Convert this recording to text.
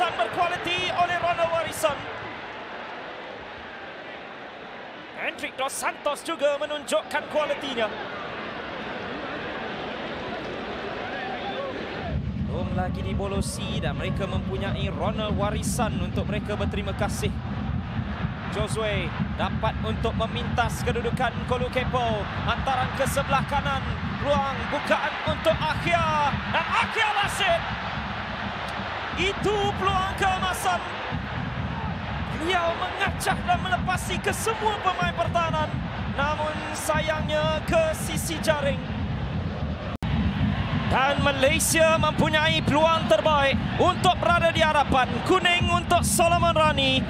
Tepisan berkualiti oleh Ronald Warison. Hendrik Dos Santos juga menunjukkan kualitinya. Belum lagi dibolosi dan mereka mempunyai Ronald Warisan untuk mereka berterima kasih. Josue dapat untuk memintas kedudukan Kolu Kepo. Antaran ke sebelah kanan. Ruang bukaan untuk Itu peluang keemasan. Beliau mengacah dan melepasi ke semua pemain pertahanan. Namun sayangnya ke sisi jaring. Dan Malaysia mempunyai peluang terbaik untuk berada di hadapan. Kuning untuk Solomon Rani.